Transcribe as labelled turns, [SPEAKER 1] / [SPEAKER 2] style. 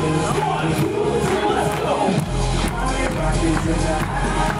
[SPEAKER 1] Come on, let's go.